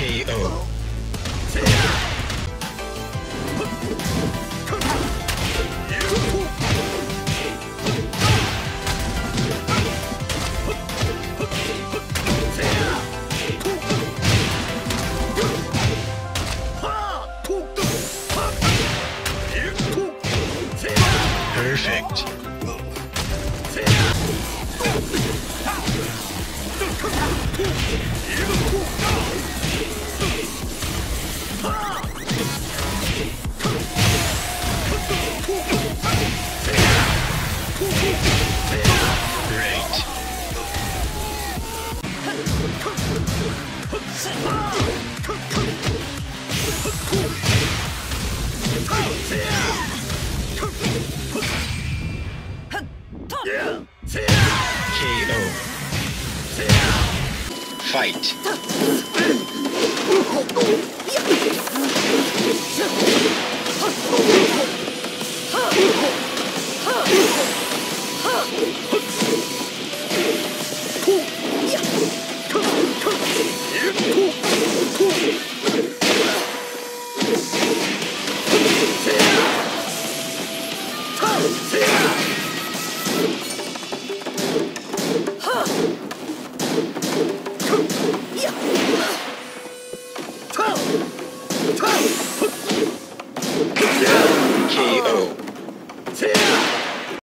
KO. Perfect. Fight. KO.